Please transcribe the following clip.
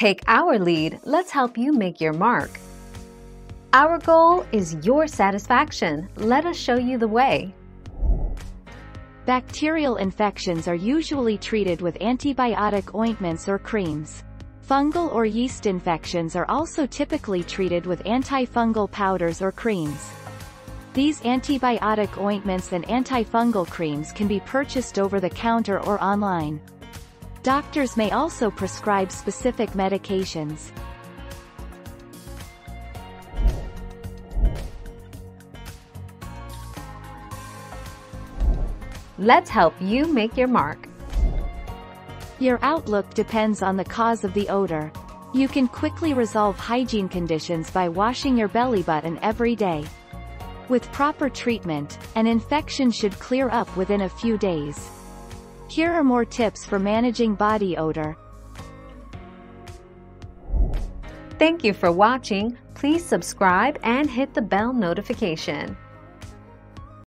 Take our lead, let's help you make your mark. Our goal is your satisfaction. Let us show you the way. Bacterial infections are usually treated with antibiotic ointments or creams. Fungal or yeast infections are also typically treated with antifungal powders or creams. These antibiotic ointments and antifungal creams can be purchased over the counter or online. Doctors may also prescribe specific medications. Let's help you make your mark. Your outlook depends on the cause of the odor. You can quickly resolve hygiene conditions by washing your belly button every day. With proper treatment, an infection should clear up within a few days. Here are more tips for managing body odor. Thank you for watching. Please subscribe and hit the bell notification.